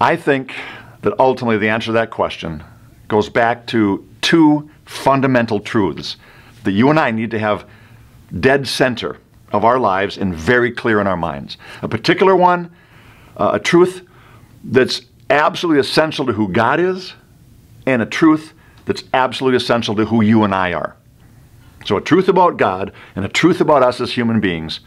I think that ultimately the answer to that question goes back to two fundamental truths that you and I need to have dead center of our lives and very clear in our minds. A particular one, uh, a truth that's absolutely essential to who God is, and a truth that's absolutely essential to who you and I are. So, a truth about God and a truth about us as human beings.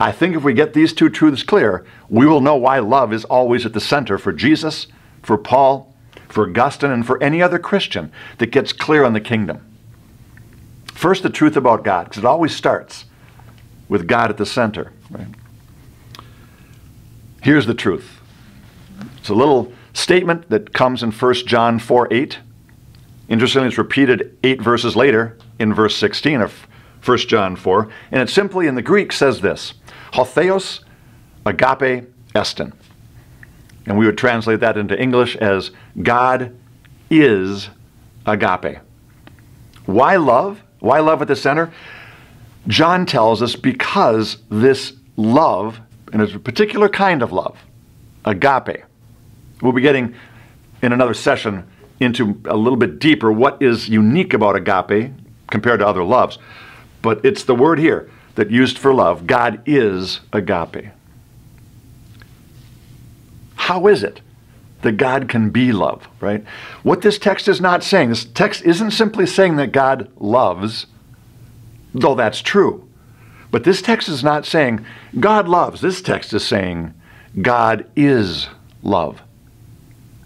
I think if we get these two truths clear, we will know why love is always at the center for Jesus, for Paul, for Augustine, and for any other Christian that gets clear on the kingdom. First, the truth about God, because it always starts with God at the center. Right? Here's the truth. It's a little statement that comes in 1 John 4 8. Interestingly, it's repeated eight verses later in verse 16 of 1 John 4. And it simply in the Greek says this Hotheos agape estin. And we would translate that into English as God is agape. Why love? Why love at the center? John tells us because this love, and it's a particular kind of love, agape. We'll be getting in another session into a little bit deeper what is unique about agape compared to other loves. But it's the word here that used for love. God is agape. How is it that God can be love, right? What this text is not saying, this text isn't simply saying that God loves, though that's true. But this text is not saying God loves. This text is saying God is love.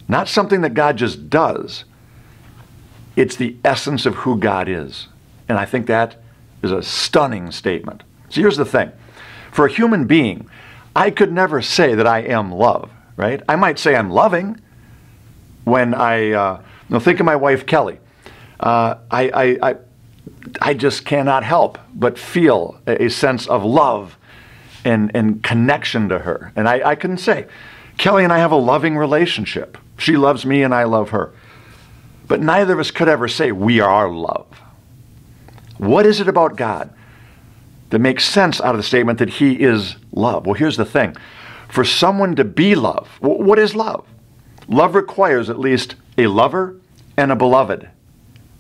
Not something that God just does. It's the essence of who God is. And I think that is a stunning statement. So here's the thing for a human being, I could never say that I am love, right? I might say I'm loving when I, uh, you know, think of my wife Kelly. Uh, I, I, I, I just cannot help but feel a, sense of love and, and connection to her. And I, I can say, Kelly and I have a loving relationship. She loves me and I love her. But neither of us could ever say we are love. What is it about God that makes sense out of the statement that He is love? Well, here's the thing for someone to be love, what is love? Love requires at least a lover and a beloved,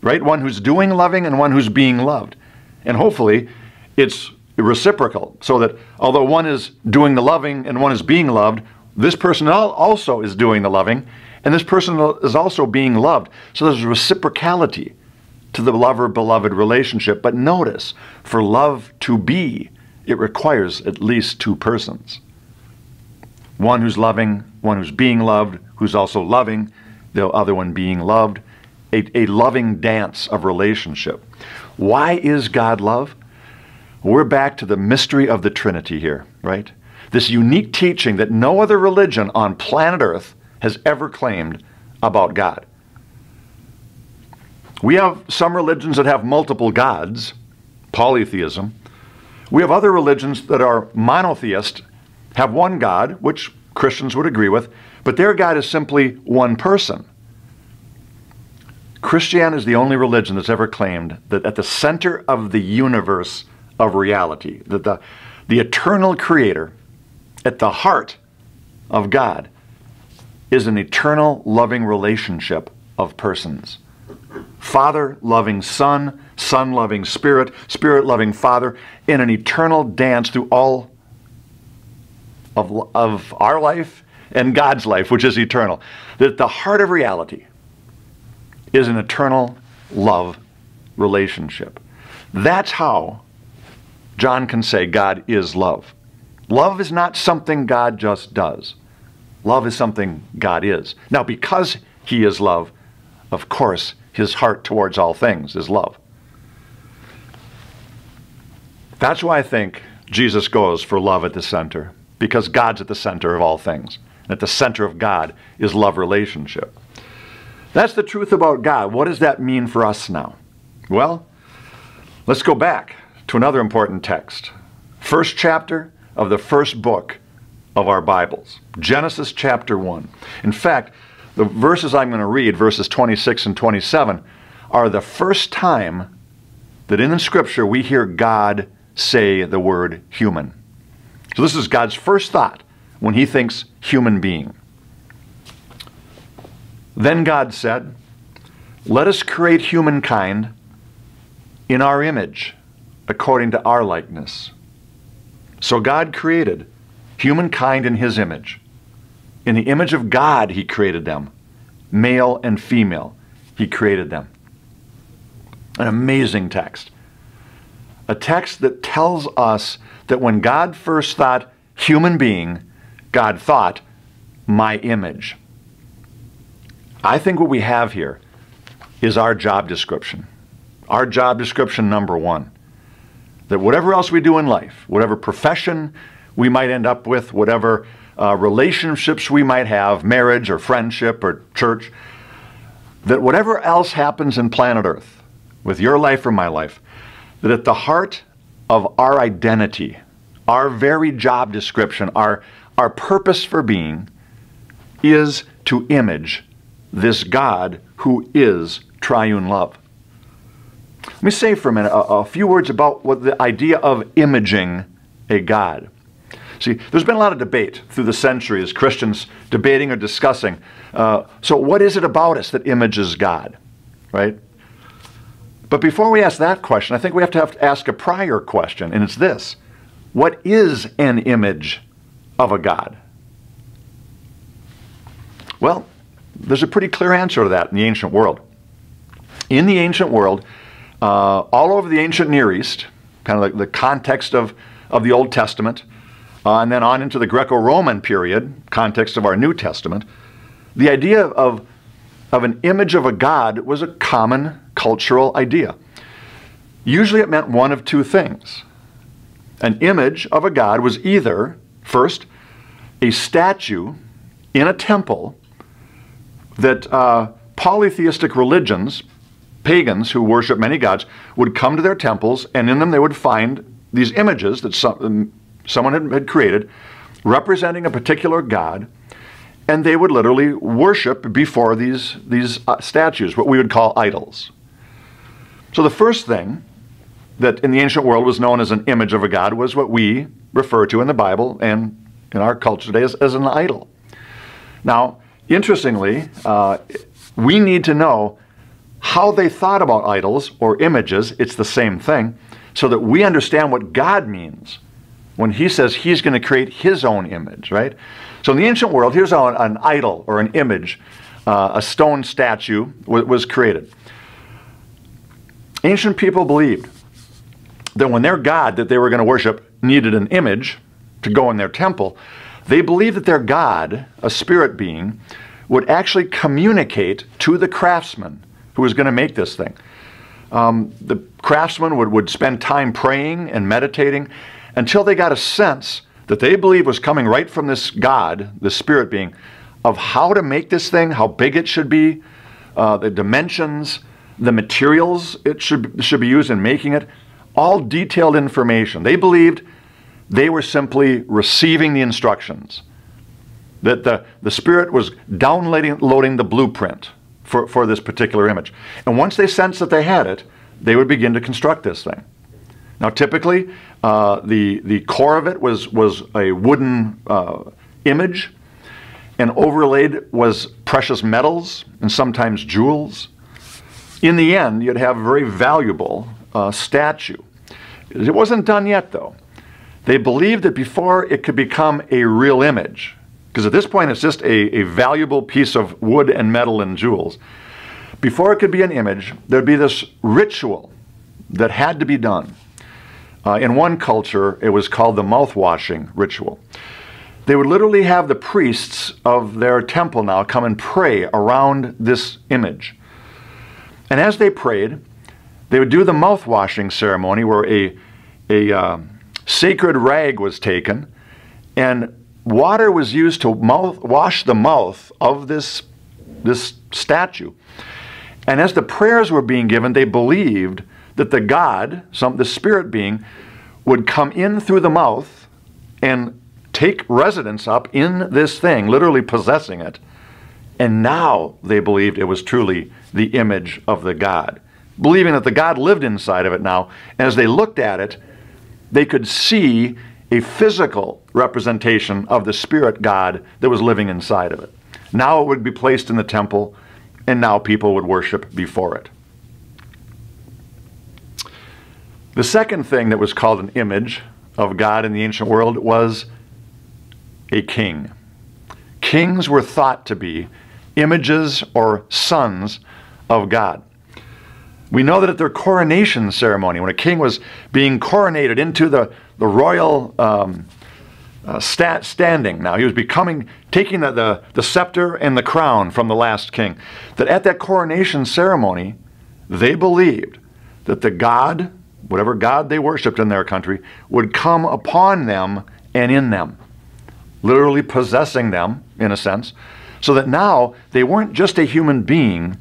right? One who's doing loving and one who's being loved. And hopefully it's reciprocal, so that although one is doing the loving and one is being loved, this person also is doing the loving and this person is also being loved. So there's reciprocality to the lover beloved relationship. But notice, for love to be, it requires at least two persons one who's loving, one who's being loved, who's also loving, the other one being loved. A, a loving dance of relationship. Why is God love? We're back to the mystery of the Trinity here, right? This unique teaching that no other religion on planet Earth has ever claimed about God. We have some religions that have multiple gods, polytheism. We have other religions that are monotheist, have one God, which Christians would agree with, but their God is simply one person. Christianity is the only religion that's ever claimed that at the center of the universe of reality, that the, the eternal creator, at the heart of God, is an eternal loving relationship of persons. Father loving Son, Son loving Spirit, Spirit loving Father, in an eternal dance through all of, of our life and God's life, which is eternal. That the heart of reality is an eternal love relationship. That's how John can say God is love. Love is not something God just does. Love is something God is. Now, because He is love, of course, His heart towards all things is love. That's why I think Jesus goes for love at the center, because God's at the center of all things. And at the center of God is love relationship. That's the truth about God. What does that mean for us now? Well, let's go back to another important text. First chapter of the first book of our Bibles. Genesis chapter 1. In fact, the verses I'm going to read, verses 26 and 27, are the first time that in the scripture we hear God say the word human. So this is God's first thought when he thinks human being. Then God said, Let us create humankind in our image, according to our likeness. So God created humankind in his image. In the image of God, he created them. Male and female, he created them. An amazing text. A text that tells us that when God first thought human being, God thought, my image. I think what we have here is our job description. Our job description, number one. That whatever else we do in life, whatever profession we might end up with, whatever uh, relationships we might have, marriage or friendship or church, that whatever else happens in planet Earth, with your life or my life, that at the heart of our identity, our very job description, our, our purpose for being, is to image this God who is triune love. Let me say for a minute a, a, few words about what the idea of imaging a God. See, there's been a lot of debate through the centuries, Christians debating or discussing. Uh, so, what is it about us that images God, right? But before we ask that question, I think we have to, have to ask a prior question, and it's this What is an image of a God? Well, there's a pretty clear answer to that in the ancient world. In the ancient world, uh, all over the ancient Near East, kind of like the context of, of the Old Testament, uh, and then on into the Greco Roman period, context of our New Testament, the idea of, of an image of a God was a common cultural idea. Usually it meant one of two things. An image of a God was either, first, a statue in a temple that uh, polytheistic religions, pagans who worship many gods, would come to their temples, and in them they would find these images that some, someone had, had created representing a particular god, and they would literally worship before these, these uh, statues, what we would call idols. So the first thing that in the ancient world was known as an image of a god was what we refer to in the Bible and in our culture today as, as an idol. Now, interestingly, uh, we need to know how they thought about idols or images, it's the same thing, so that we understand what God means when He says He's going to create His own image, right? So in the ancient world, here's how an, idol or an image, uh, a stone statue, was created. Ancient people believed that when their God that they were going to worship needed an image to go in their temple, they believed that their God, a spirit being, would actually communicate to the craftsman who was going to make this thing. Um, the craftsman would, would spend time praying and meditating until they got a sense that they believed was coming right from this God, the spirit being, of how to make this thing, how big it should be, uh, the dimensions, the materials it should, should be used in making it, all detailed information. They believed they were simply receiving the instructions. That the, the Spirit was downloading loading the blueprint for, for this particular image. And once they sensed that they had it, they would begin to construct this thing. Now, typically, uh, the, the core of it was, was a wooden uh, image, and overlaid was precious metals and sometimes jewels. In the end, you'd have a very valuable uh, statue. It wasn't done yet, though. They believed that before it could become a real image, because at this point it's just a, a valuable piece of wood and metal and jewels, before it could be an image, there'd be this ritual that had to be done. Uh, in one culture, it was called the mouth washing ritual. They would literally have the priests of their temple now come and pray around this image. And as they prayed, they would do the mouth washing ceremony where a, a, uh, sacred rag was taken, and water was used to mouth, wash the mouth of this, this statue. And as the prayers were being given, they believed that the God, some the spirit being, would come in through the mouth and take residence up in this thing, literally possessing it. And now they believed it was truly the image of the God, believing that the God lived inside of it now. And as they looked at it, they could see a physical representation of the spirit God that was living inside of it. Now it would be placed in the temple and now people would worship before it. The second thing that was called an image of God in the ancient world was a king. Kings were thought to be images or sons of God. We know that at their coronation ceremony, when a king was being coronated into the, the royal um, uh, stat standing now, he was becoming, taking the, the, the scepter and the crown from the last king, that at that coronation ceremony, they believed that the God, whatever God they worshiped in their country, would come upon them and in them, literally possessing them, in a sense, so that now they weren't just a human being,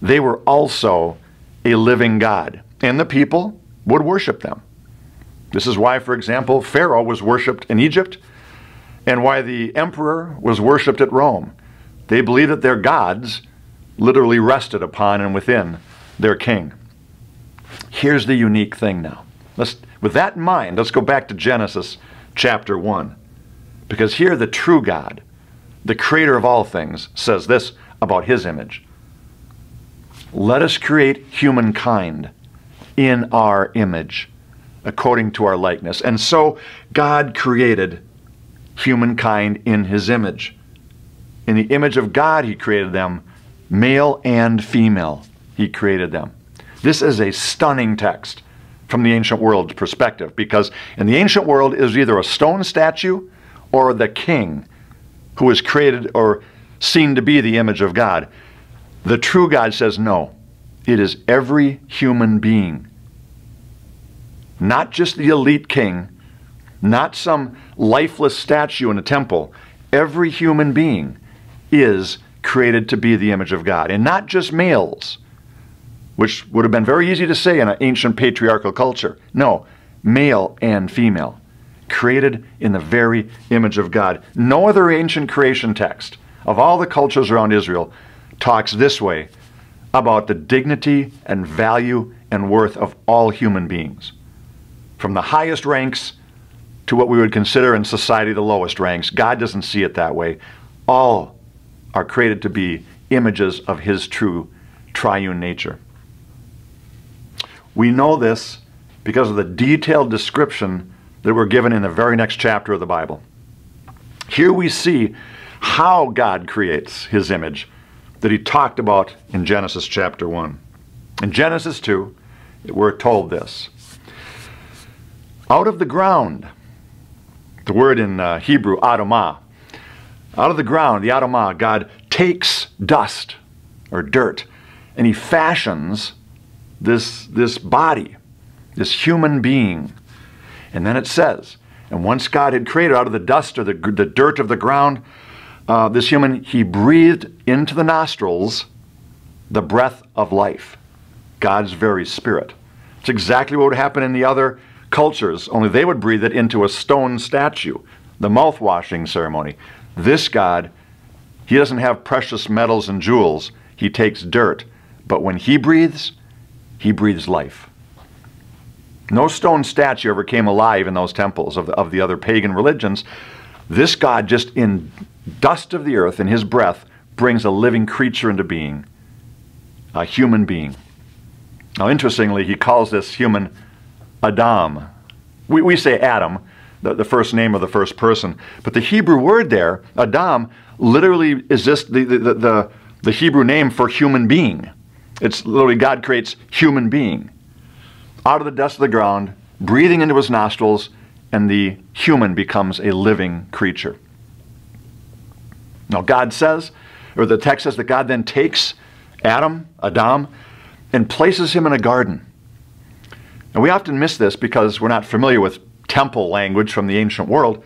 they were also a living God. And the people would worship them. This is why, for example, Pharaoh was worshiped in Egypt and why the emperor was worshiped at Rome. They believed that their gods literally rested upon and within their king. Here's the unique thing now. Let's, with that in mind, let's go back to Genesis chapter 1. Because here the true God, the creator of all things, says this about his image. Let us create humankind in our image, according to our likeness. And so God created humankind in his image. In the image of God, he created them, male and female, he created them. This is a stunning text from the ancient world's perspective because in the ancient world is either a stone statue or the king who is created or seen to be the image of God. The true God says, no, it is every human being. Not just the elite king, not some lifeless statue in a temple. Every human being is created to be the image of God. And not just males, which would have been very easy to say in an ancient patriarchal culture. No, male and female, created in the very image of God. No other ancient creation text of all the cultures around Israel talks this way about the dignity and value and worth of all human beings. From the highest ranks to what we would consider in society the lowest ranks, God doesn't see it that way. All are created to be images of His true triune nature. We know this because of the detailed description that we're given in the very next chapter of the Bible. Here we see how God creates his image that he talked about in Genesis chapter 1. In Genesis 2, we're told this Out of the ground, the word in uh, Hebrew, Adamah, out of the ground, the Adamah, God takes dust or dirt and he fashions this, this body, this human being. And then it says, and once God had created out of the dust or the, the dirt of the ground, uh, this human, he breathed into the nostrils the breath of life, God's very spirit. It's exactly what would happen in the other cultures, only they would breathe it into a stone statue, the mouth washing ceremony. This God, he doesn't have precious metals and jewels, he takes dirt. But when he breathes, he breathes life. No stone statue ever came alive in those temples of the, of the other pagan religions. This God, just in dust of the earth, in his breath, brings a living creature into being, a human being. Now, interestingly, he calls this human Adam. We, we say Adam, the, the first name of the first person, but the Hebrew word there, Adam, literally is just the, the, the, the Hebrew name for human being. It's literally God creates human being out of the dust of the ground, breathing into his nostrils, and the human becomes a living creature. Now, God says, or the text says that God then takes Adam, Adam, and places him in a garden. And we often miss this because we're not familiar with temple language from the ancient world.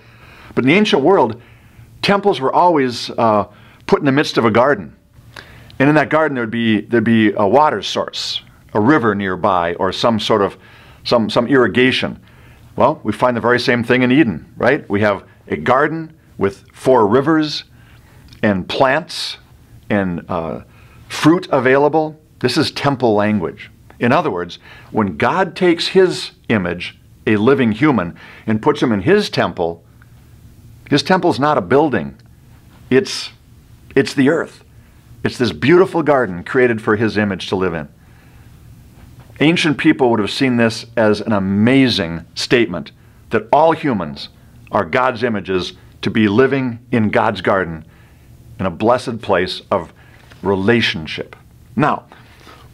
But in the ancient world, temples were always uh, put in the midst of a garden. And in that garden, there'd be, there'd be a water source, a river nearby, or some sort of some, some irrigation. Well, we find the very same thing in Eden, right? We have a garden with four rivers and plants and uh, fruit available. This is temple language. In other words, when God takes his image, a living human, and puts him in his temple, his temple is not a building, it's, it's the earth. It's this beautiful garden created for his image to live in. Ancient people would have seen this as an amazing statement that all humans are God's images to be living in God's garden in a blessed place of relationship. Now,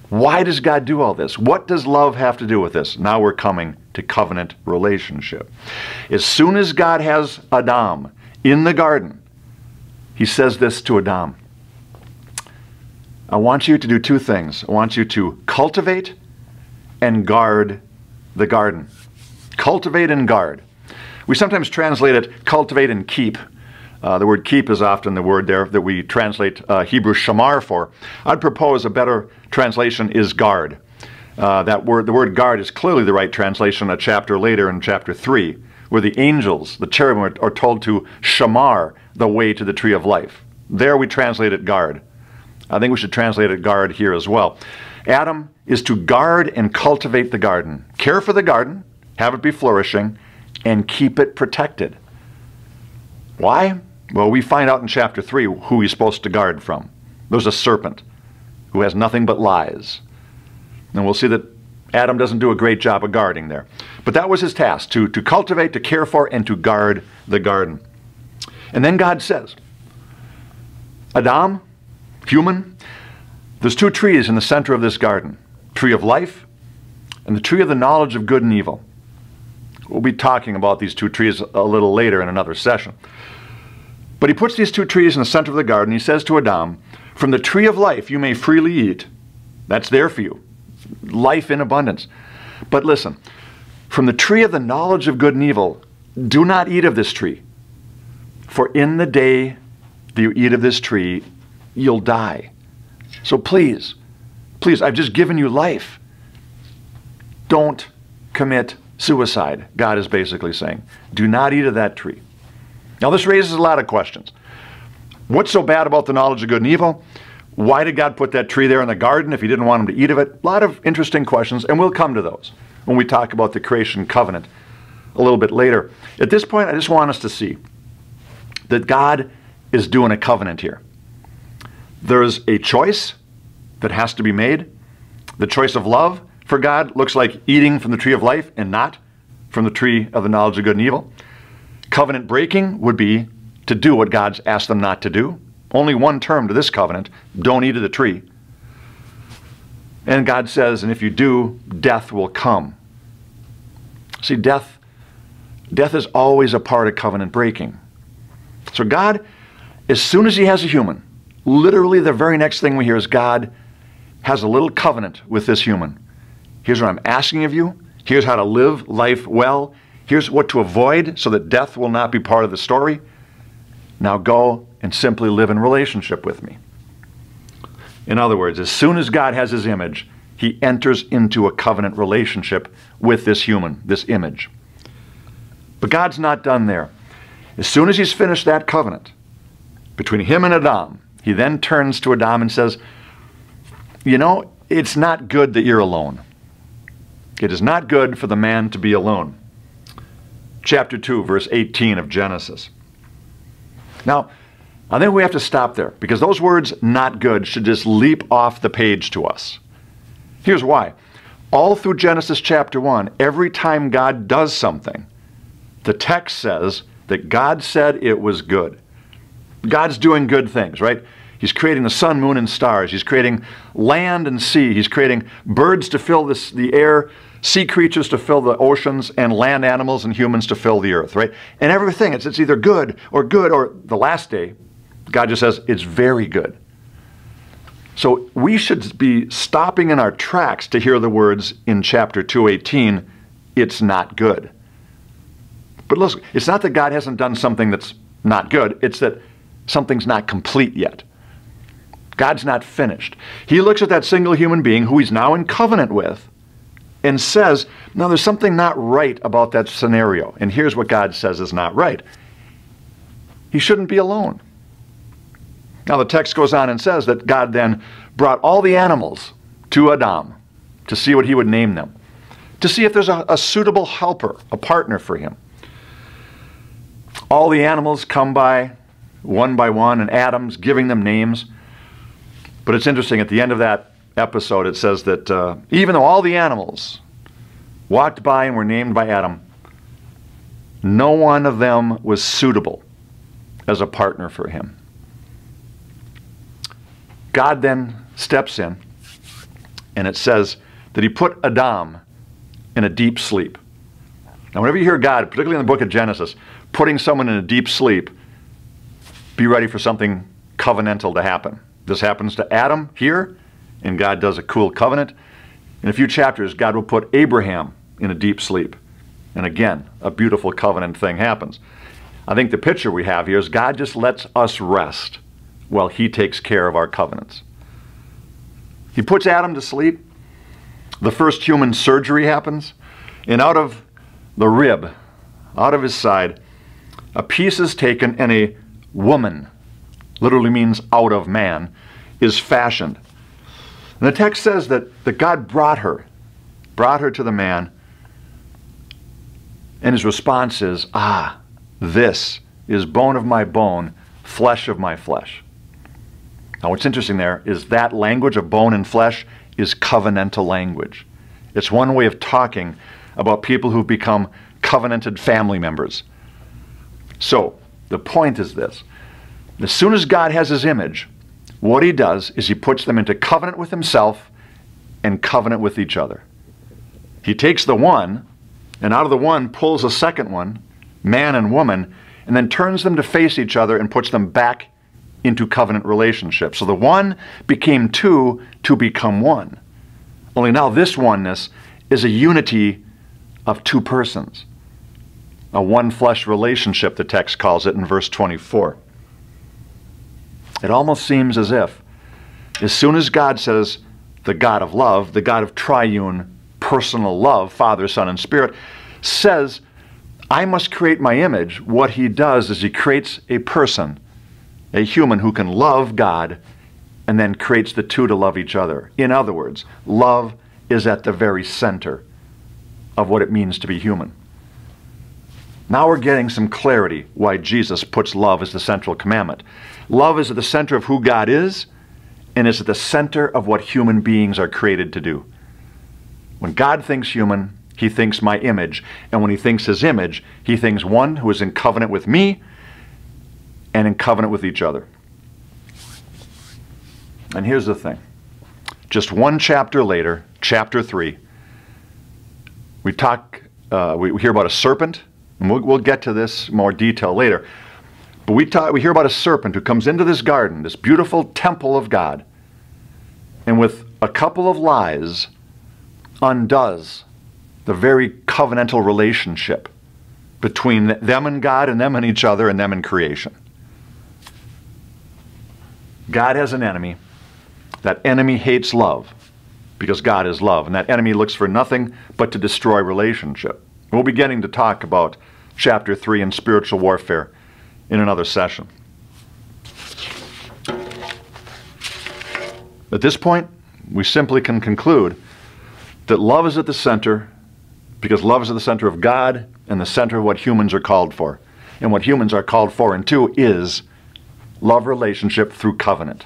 why does God do all this? What does love have to do with this? Now we're coming to covenant relationship. As soon as God has Adam in the garden, he says this to Adam I want you to do two things. I want you to cultivate and guard the garden. Cultivate and guard. We sometimes translate it cultivate and keep. Uh, the word keep is often the word there that we translate uh, Hebrew shamar for. I'd propose a better translation is guard. Uh, that word, the word guard is clearly the right translation a chapter later in chapter 3, where the angels, the cherubim, are, are told to shamar the way to the tree of life. There we translate it guard. I think we should translate it guard here as well. Adam is to guard and cultivate the garden, care for the garden, have it be flourishing, and keep it protected. Why? Well, we find out in chapter 3 who he's supposed to guard from. There's a serpent who has nothing but lies. And we'll see that Adam doesn't do a great job of guarding there. But that was his task to, to cultivate, to care for, and to guard the garden. And then God says, Adam, human, there's two trees in the center of this garden tree of life and the tree of the knowledge of good and evil. We'll be talking about these two trees a little later in another session. But he puts these two trees in the center of the garden. He says to Adam, From the tree of life you may freely eat. That's there for you. Life in abundance. But listen, from the tree of the knowledge of good and evil, do not eat of this tree. For in the day that you eat of this tree, you'll die. So please, please, I've just given you life. Don't commit suicide, God is basically saying. Do not eat of that tree. Now, this raises a lot of questions. What's so bad about the knowledge of good and evil? Why did God put that tree there in the garden if he didn't want them to eat of it? A lot of interesting questions, and we'll come to those when we talk about the creation covenant a little bit later. At this point, I just want us to see that God is doing a covenant here. There's a choice that has to be made. The choice of love for God looks like eating from the tree of life and not from the tree of the knowledge of good and evil. Covenant breaking would be to do what God's asked them not to do. Only one term to this covenant don't eat of the tree. And God says, and if you do, death will come. See, death, death is always a part of covenant breaking. So God, as soon as he has a human, literally the very next thing we hear is God has a little covenant with this human. Here's what I'm asking of you. Here's how to live life well. Here's what to avoid so that death will not be part of the story. Now go and simply live in relationship with me. In other words, as soon as God has his image, he enters into a covenant relationship with this human, this image. But God's not done there. As soon as he's finished that covenant between him and Adam, he then turns to Adam and says, You know, it's not good that you're alone. It is not good for the man to be alone. Chapter 2, verse 18 of Genesis. Now, I think we have to stop there because those words, not good, should just leap off the page to us. Here's why. All through Genesis chapter 1, every time God does something, the text says that God said it was good. God's doing good things, right? He's creating the sun, moon, and stars. He's creating land and sea. He's creating birds to fill this, the air, sea creatures to fill the oceans, and land animals and humans to fill the earth, right? And everything, it's, it's either good or good, or the last day, God just says it's very good. So we should be stopping in our tracks to hear the words in chapter 218, it's not good. But listen, it's not that God hasn't done something that's not good, it's that something's not complete yet. God's not finished. He looks at that single human being who he's now in covenant with and says, No, there's something not right about that scenario. And here's what God says is not right. He shouldn't be alone. Now, the text goes on and says that God then brought all the animals to Adam to see what he would name them, to see if there's a, a suitable helper, a partner for him. All the animals come by one by one, and Adam's giving them names. But it's interesting, at the end of that episode, it says that uh, even though all the animals walked by and were named by Adam, no one of them was suitable as a partner for him. God then steps in, and it says that he put Adam in a deep sleep. Now, whenever you hear God, particularly in the book of Genesis, putting someone in a deep sleep, be ready for something covenantal to happen. This happens to Adam here, and God does a cool covenant. In a few chapters, God will put Abraham in a deep sleep. And again, a beautiful covenant thing happens. I think the picture we have here is God just lets us rest while He takes care of our covenants. He puts Adam to sleep. The first human surgery happens. And out of the rib, out of his side, a piece is taken and a woman, literally means out of man, is fashioned. And the text says that, that God brought her, brought her to the man, and his response is, Ah, this is bone of my bone, flesh of my flesh. Now, what's interesting there is that language of bone and flesh is covenantal language. It's one way of talking about people who've become covenanted family members. So, the point is this as soon as God has his image, what he does is he puts them into covenant with himself and covenant with each other. He takes the one, and out of the one pulls a second one, man and woman, and then turns them to face each other and puts them back into covenant relationship. So the one became two to become one. Only now this oneness is a unity of two persons. A one flesh relationship, the text calls it in verse 24. It almost seems as if, as soon as God says, the God of love, the God of triune personal love, Father, Son, and Spirit, says, I must create my image. What he does is he creates a person, a human who can love God and then creates the two to love each other. In other words, love is at the very center of what it means to be human. Now we're getting some clarity why Jesus puts love as the central commandment. Love is at the center of who God is and is at the center of what human beings are created to do. When God thinks human, he thinks my image. And when he thinks his image, he thinks one who is in covenant with me and in covenant with each other. And here's the thing just one chapter later, chapter 3, we talk, uh, we hear about a serpent, and we'll, we'll get to this more detail later. But we, talk, we hear about a serpent who comes into this garden, this beautiful temple of God, and with a couple of lies undoes the very covenantal relationship between them and God and them and each other and them and creation. God has an enemy. That enemy hates love because God is love, and that enemy looks for nothing but to destroy relationship. We'll be getting to talk about chapter 3 in spiritual warfare in another session. At this point, we simply can conclude that love is at the center because love is at the center of God and the center of what humans are called for. And what humans are called for and to is love relationship through covenant.